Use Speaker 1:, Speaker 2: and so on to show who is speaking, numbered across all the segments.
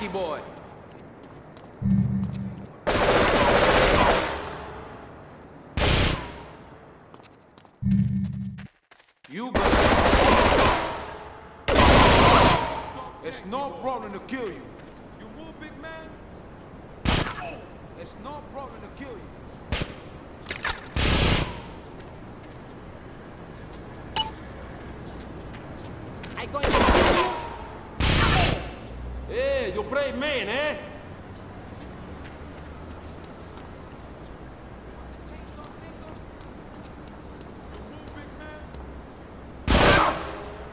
Speaker 1: Ricky boy. You go. It's no problem to kill you. You move, big man? It's no problem to kill you.
Speaker 2: I going you.
Speaker 1: Hey, you brave man, eh?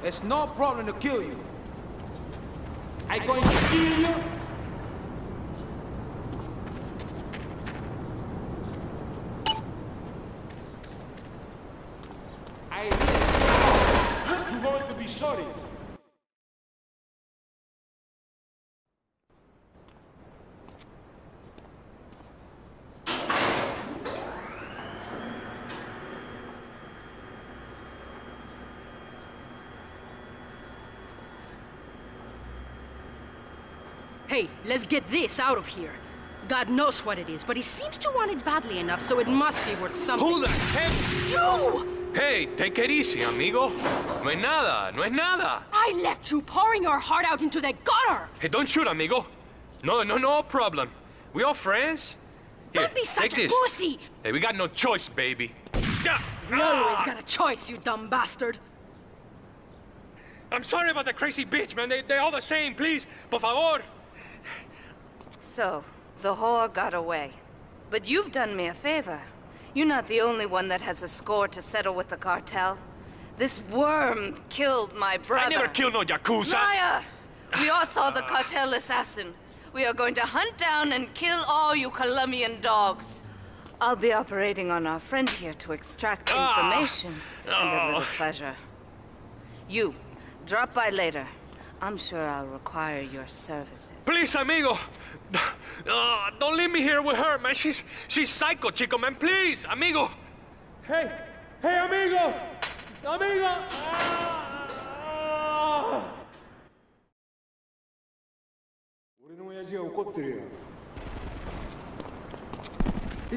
Speaker 1: It's no problem to kill you. I going to kill you. I Look, you're going to be sorry.
Speaker 3: Hey, let's get this out of here. God knows what it is, but he seems to want it badly enough, so it must be worth something.
Speaker 4: Who the heck?
Speaker 3: You!
Speaker 4: Hey, take it easy, amigo. No es nada, no es nada.
Speaker 3: I left you pouring your heart out into the gutter!
Speaker 4: Hey, don't shoot, amigo. No, no, no problem. We all friends. Here,
Speaker 3: Don't be such
Speaker 4: take
Speaker 3: a
Speaker 4: this.
Speaker 3: pussy!
Speaker 4: Hey, we got no choice, baby. Yeah.
Speaker 3: You always got a choice, you dumb bastard.
Speaker 4: I'm sorry about the crazy bitch, man. They, they're all the same. Please, por favor.
Speaker 5: So, the whore got away. But you've done me a favor. You're not the only one that has a score to settle with the cartel. This worm killed my brother.
Speaker 4: I never killed no yakuza.
Speaker 5: Liar! We all saw the cartel assassin. We are going to hunt down and kill all you Colombian dogs. I'll be operating on our friend here to extract
Speaker 4: Ah.
Speaker 5: information and a little
Speaker 4: Oh.
Speaker 5: pleasure. You, drop by later. I'm sure I'll require your services.
Speaker 4: Please, amigo. Uh, don't leave me here with her, man. She's she's psycho, chico, man. Please, amigo. Hey, hey, amigo, amigo. Ah.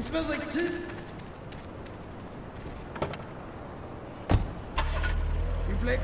Speaker 6: Smells like cheese. You play?